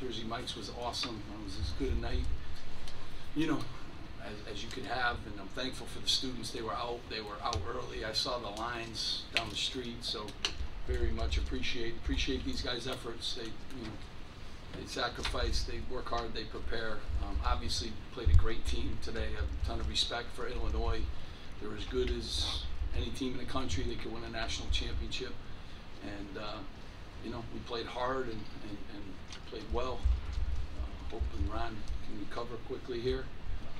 Jersey Mike's was awesome. It was as good a night, you know, as, as you could have. And I'm thankful for the students. They were out. They were out early. I saw the lines down the street. So very much appreciate appreciate these guys' efforts. They you know they sacrifice, they work hard, they prepare. Um, obviously, played a great team today. I a ton of respect for Illinois. They're as good as any team in the country. They could win a national championship. And, uh, you know, we played hard and, and, and played well. Uh, hoping Ron can recover quickly here.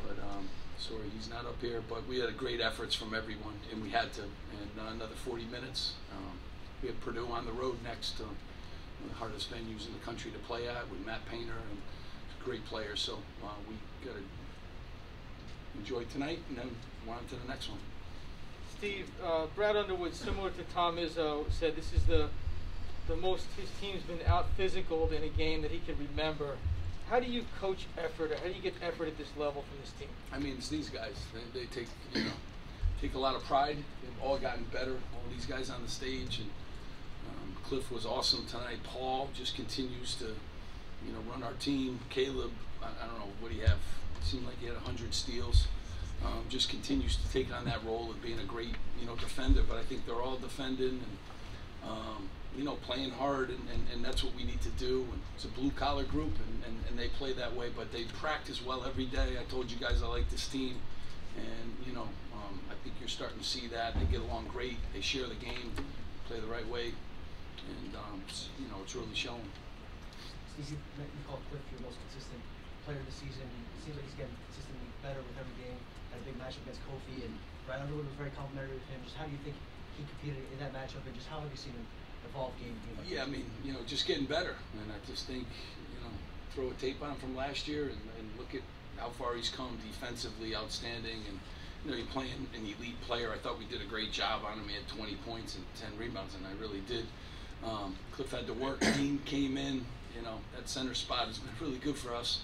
But um, sorry, he's not up here. But we had great efforts from everyone, and we had to. And uh, another 40 minutes. Um, we have Purdue on the road next. Uh, one of the hardest venues in the country to play at with Matt Painter and great player. So uh, we got to enjoy tonight and then we're on to the next one. Steve, uh, Brad Underwood, similar to Tom Izzo, said this is the the most his team's been out physical in a game that he can remember. How do you coach effort, or how do you get effort at this level from this team? I mean, it's these guys. They, they take you know take a lot of pride. They've all gotten better. All these guys on the stage and Cliff was awesome tonight. Paul just continues to, you know, run our team. Caleb, I, I don't know, what you have? It seemed like he had 100 steals. Um, just continues to take on that role of being a great, you know, defender. But I think they're all defending and, um, you know, playing hard, and, and, and, that's what we need to do. And it's a blue collar group, and, and, and they play that way. But they practice well every day. I told you guys I like this team, and you know, um, I think you're starting to see that they get along great. They share the game, play the right way and um, you know it's really showing. Steve, you, called Cliff your most consistent player this season. It seems like he's getting consistently better with every game. Had a big matchup against Kofi, and Brad Underwood was very complimentary with him. Just how do you think he competed in that matchup, and just how have you seen him evolve game game? Yeah, I mean, you know, just getting better, and I just think, you know, throw a tape on him from last year and, and look at how far he's come defensively, outstanding, and you know, you're playing an elite player. I thought we did a great job on him. He had 20 points and 10 rebounds, and I really did. Um, Cliff had to work. Dean came in. You know that center spot has been really good for us,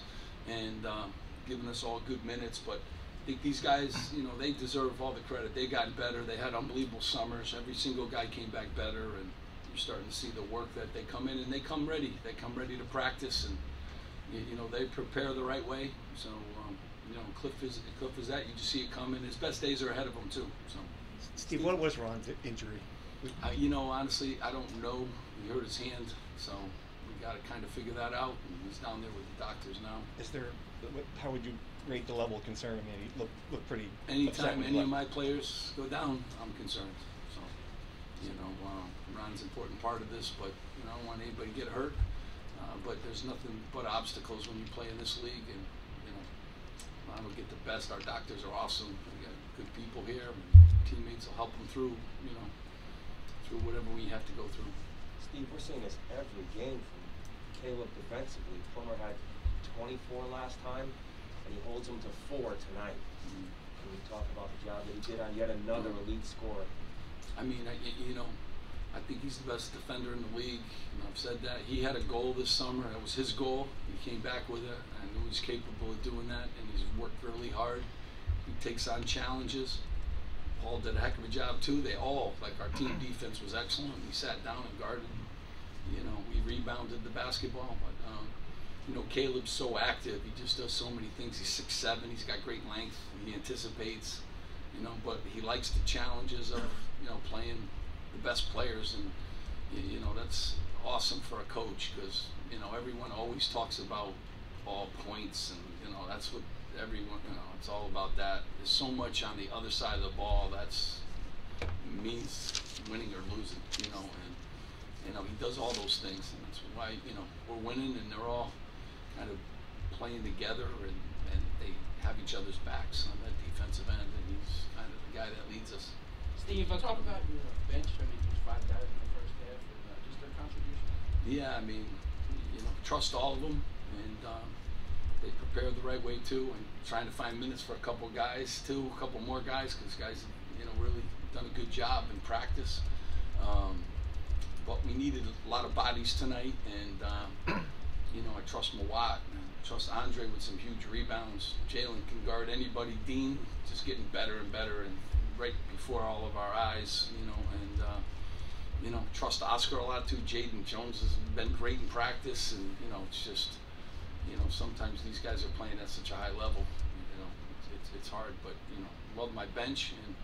and um, giving us all good minutes. But I think these guys, you know, they deserve all the credit. They got better. They had unbelievable summers. Every single guy came back better, and you're starting to see the work that they come in and they come ready. They come ready to practice, and you, you know they prepare the right way. So um, you know, Cliff is Cliff is that. You just see it coming. His best days are ahead of him too. So, Steve, what was Ron's injury? Uh, you know, honestly, I don't know. He hurt his hand, so we got to kind of figure that out. And he's down there with the doctors now. Is there? How would you rate the level of concern? I mean, he look look pretty. Anytime any of my players go down, I'm concerned. You know, uh, Ron's an important part of this, but you know, I don't want anybody to get hurt. Uh, but there's nothing but obstacles when you play in this league, and you know, Ron will get the best. Our doctors are awesome. We got good people here. Teammates will help them through. You know through whatever we have to go through. Steve, we're seeing this every game from Caleb defensively. Plummer had 24 last time, and he holds them to four tonight. Mm-hmm. Can we talk about the job that he did on yet another elite scorer? I mean, I, you know, I think he's the best defender in the league, and I've said that. He had a goal this summer. That was his goal. He came back with it. I know he's capable of doing that, and he's worked really hard. He takes on challenges. Paul did a heck of a job too. They all, like our team defense was excellent. We sat down and guarded. You know, we rebounded the basketball. But um, you know, Caleb's so active. He just does so many things. He's six seven. He's got great length. He anticipates. You know, but he likes the challenges of you know playing the best players, and you know that's awesome for a coach because you know everyone always talks about all points, and you know that's what everyone, you know, it's all about that. There's so much on the other side of the ball that's means winning or losing, you know, and you know he does all those things, and that's why you know we're winning, and they're all kind of playing together, and, and they have each other's backs on that defensive end, and he's kind of the guy that leads us. Steve, talk about your bench. I mean, there's five guys in the first half, and uh, just their contribution. Yeah, I mean, you know, trust all of them, and. Um, they prepared the right way too, and trying to find minutes for a couple guys too, a couple more guys because guys, you know, really done a good job in practice. Um, but we needed a lot of bodies tonight, and um, you know, I trust Mawot, I trust Aundre with some huge rebounds. Jalen can guard anybody. Dean just getting better and better, and right before all of our eyes, you know, and. Uh, you know, trust Oskar a lot too. Jaden Jones has been great in practice, and you know, it's just you know, sometimes these guys are playing at such a high level. You know, it's it's, it's hard, but you know, love my bench, and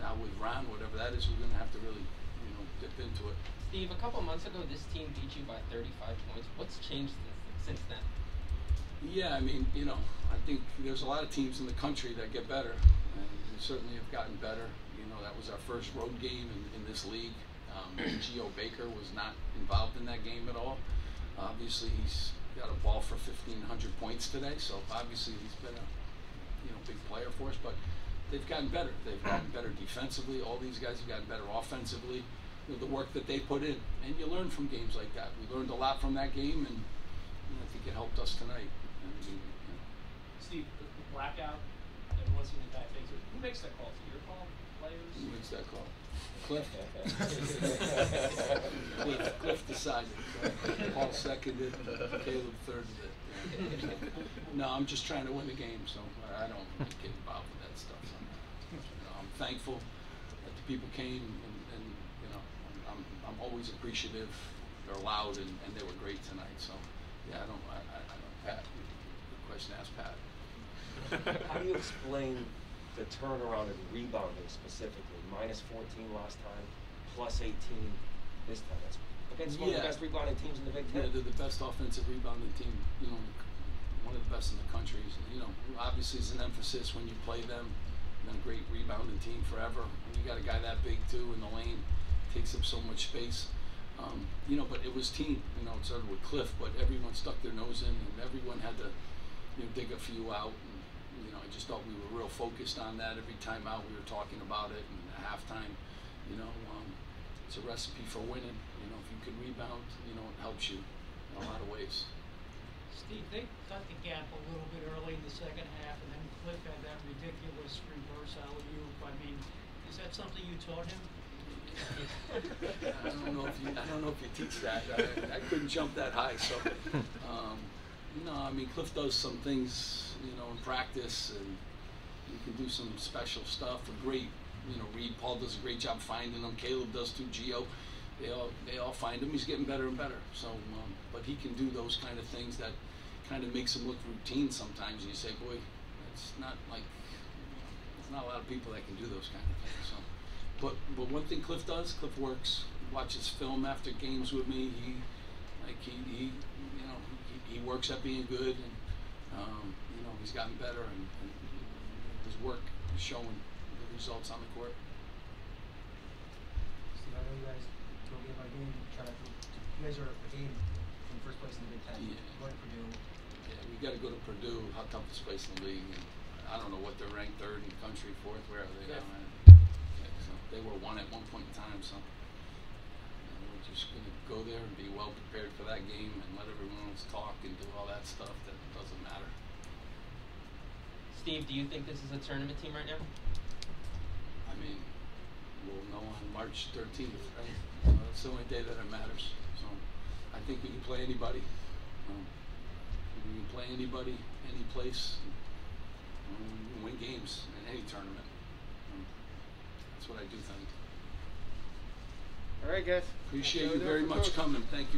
now with Ron, whatever that is, we're gonna have to really, you know, dip into it. Steve, a couple months ago, this team beat you by 35 points. What's changed since, since then? Yeah, I mean, you know, I think there's a lot of teams in the country that get better, and we certainly have gotten better. You know, that was our first road game in, in this league. Um, Geo Baker was not involved in that game at all. Obviously, he's got a ball for 1,500 points today, so obviously he's been a you know big player for us. But they've gotten better. They've gotten better defensively. All these guys have gotten better offensively. You know, the work that they put in, and you learn from games like that. We learned a lot from that game, and you know, I think it helped us tonight. You know, Steve, the, the blackout, everyone's seen the guy things. Who makes that call? Is it your call? Players? Who makes that call? Cliff. Cliff, Cliff decided. Paul seconded, Caleb thirded it. No, I'm just trying to win the game, so I don't really get involved with that stuff. So, you know, I'm thankful that the people came, and, and you know, I'm, I'm, I'm always appreciative. They're loud, and, and they were great tonight. So, yeah, I don't, I, I, I don't, Pat. Good question, ask Pat. How do you explain the turnaround in rebounding specifically? Minus 14 last time, plus 18 this time. That's against one of the best rebounding teams in the Big Ten. Yeah, they're the best offensive rebounding team, you know, one of the best in the country. You know, obviously it's an emphasis when you play them. Been a great rebounding team forever. When you got a guy that big too in the lane, takes up so much space. Um, you know, but it was team. You know, it started with Cliff, but everyone stuck their nose in, and everyone had to, you know, dig a few out. And, you know, I just thought we were real focused on that. Every time out, we were talking about it, and at halftime, you know, um, it's a recipe for winning. You know, if you can rebound, you know, it helps you in a lot of ways. Steve, they cut the gap a little bit early in the second half, and then Cliff had that ridiculous reverse alley oop. I mean, is that something you taught him? I don't know if you, I don't know if you teach that. I, I couldn't jump that high, so. Um, no, I mean Cliff does some things, you know, in practice, and you can do some special stuff. A great, you know, Reed Paul does a great job finding them. Caleb does too. Geo, they all they all find him. He's getting better and better. So, um, but he can do those kind of things that kind of makes him look routine sometimes. And you say, boy, it's not like it's not a lot of people that can do those kind of things. So, but but one thing Cliff does, Cliff works, watches film after games with me. He like he, he you know he, he works at being good, and um, you know he's gotten better, and, and his work is showing the results on the court. Steve, I know you guys go game by game, try to, you guys are a game from first place in the Big Ten. Yeah. Going to Purdue. Yeah, we got to go to Purdue, how toughest place in the league. And I don't know what they're ranked third in the country, fourth, where are they man? Yeah, so they were one at one point in time, so you know, we're just go there and be well prepared for that game and let everyone else talk and do all that stuff that doesn't matter. Steve, do you think this is a tournament team right now? I mean, we'll know on March 13th, right? So that's the only day that it matters. So I think we can play anybody. Um, we can play anybody, any place. Um, win games in any tournament. Um, that's what I do think. All right, guys. Appreciate you very much coming. Thank you.